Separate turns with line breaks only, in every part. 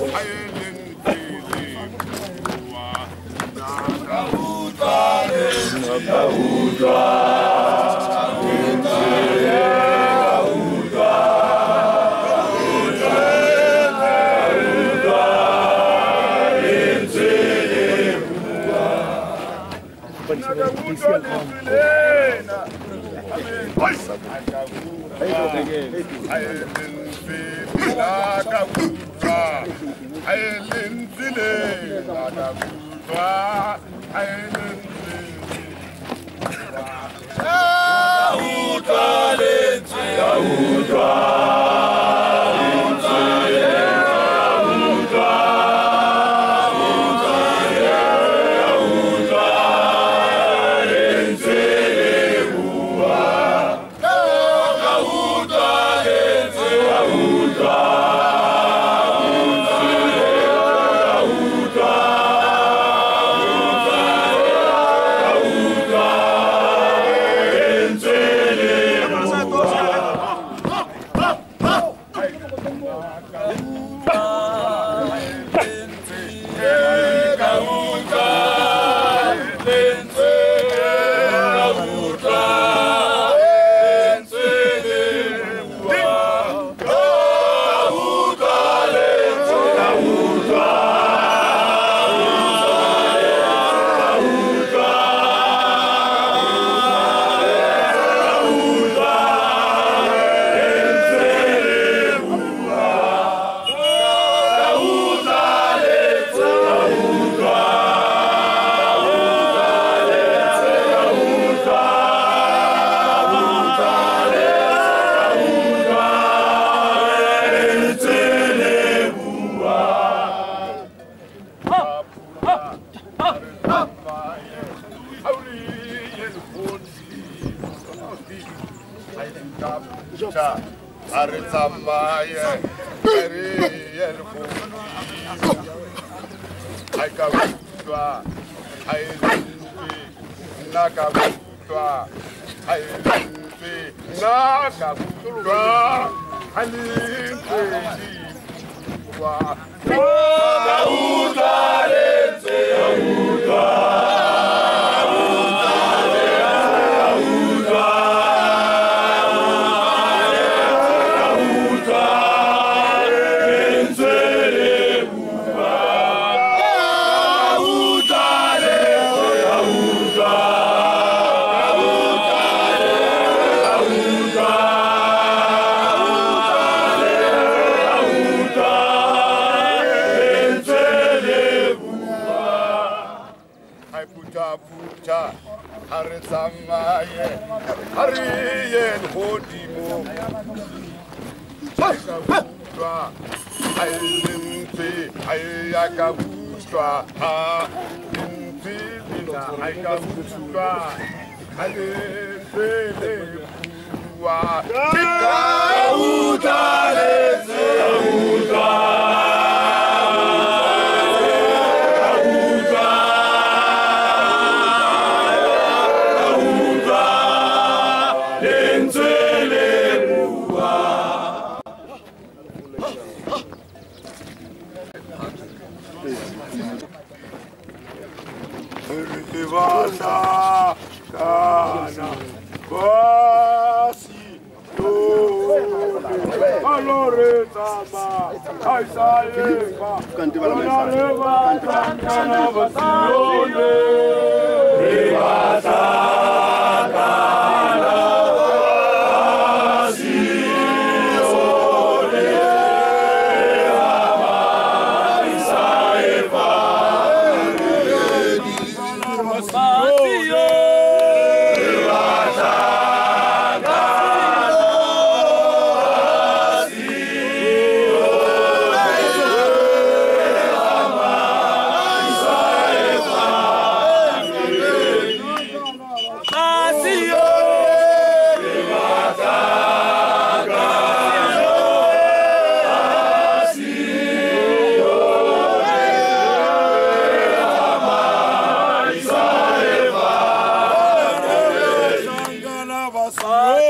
Aí eu peguei. Aí eu peguei. ayelinzile nakakuzwa ayelinzile awutwa lenzi awutwa Haritamaye, Perielku, Aikavutwa, Ailimbi, Nakavutwa, kaputha ha re tsamaye ha re ye godimo kaputlwa a e lentse a e ya kaputlwa a lentse lena a e kaputlwa a lentse le putlwa ke kautlwa Rivasa Kana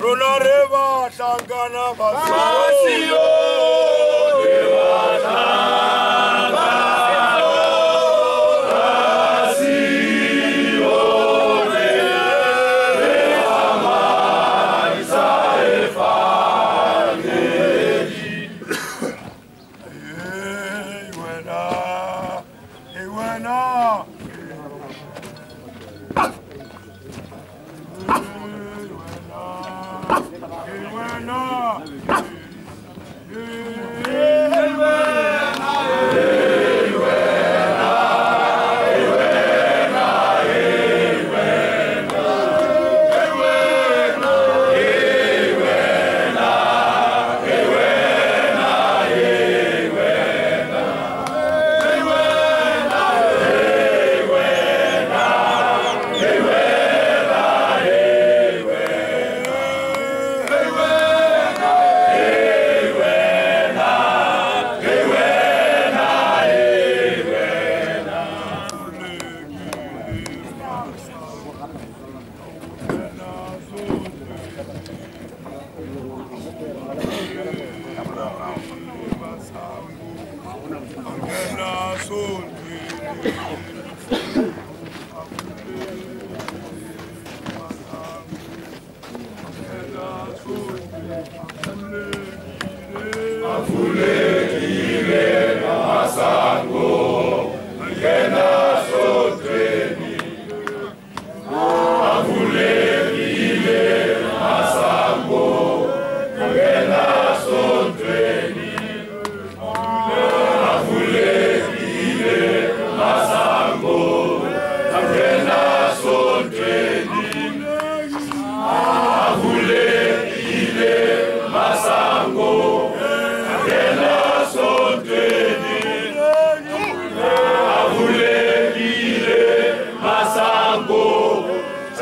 rona re ba hlangana basiyo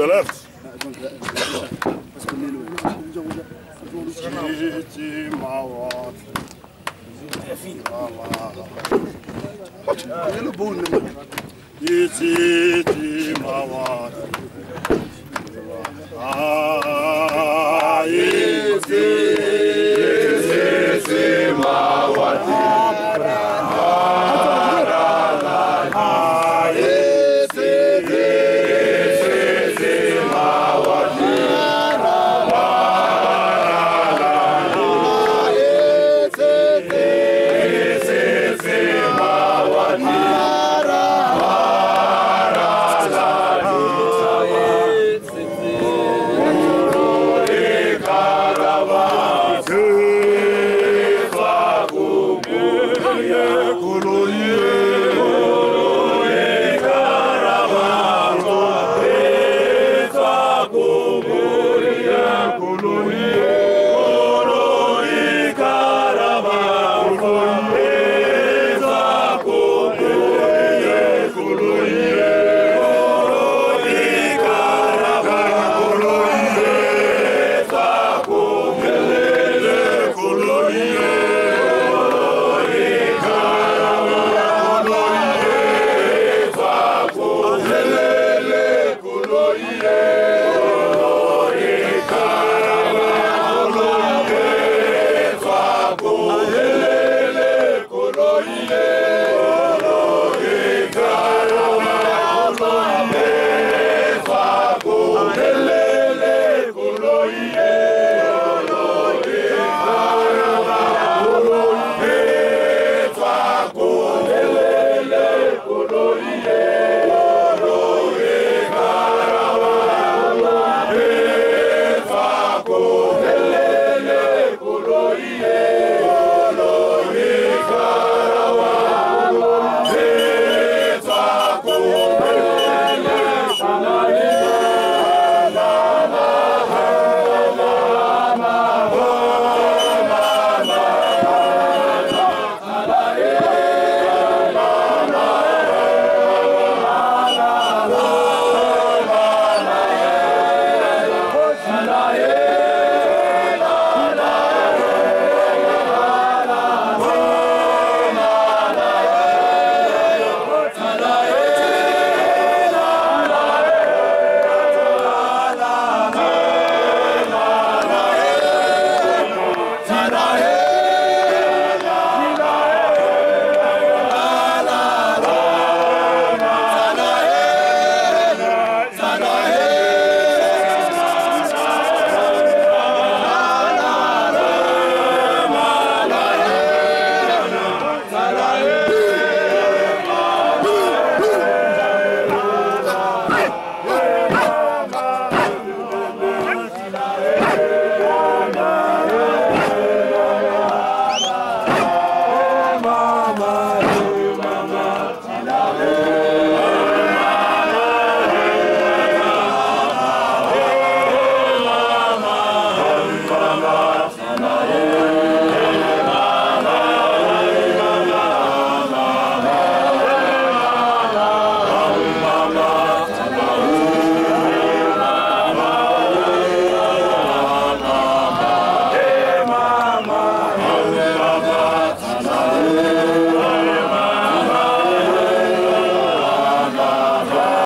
ضللت جيتي معوض جيتي معوض